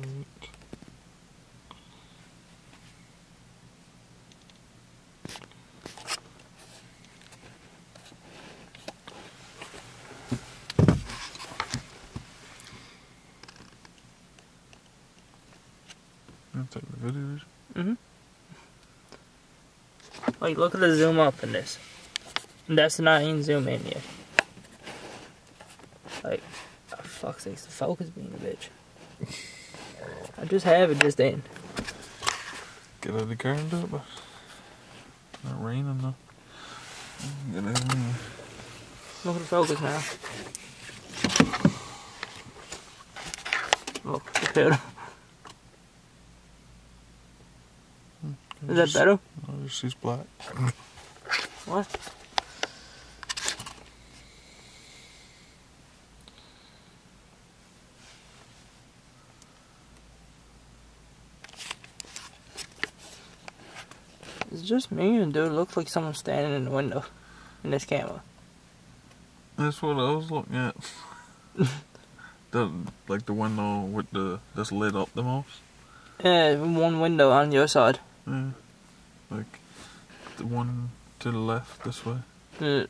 I'll take the videos. Mm-hmm. Like, look at the zoom up in this. That's not even zoom in yet. Like, oh, fuck's sake, the focus being a bitch. I just have it just in. Get out of the car and do it, but not raining though. Get out of there. Look at the focus now. Look, look at it. Is that better? Oh, she's black. What? It's just me and dude. It looks like someone standing in the window in this camera. That's what I was looking at. the like the window with the that's lit up the most. Yeah, one window on your side. Yeah. Like the one to the left this way. Uh,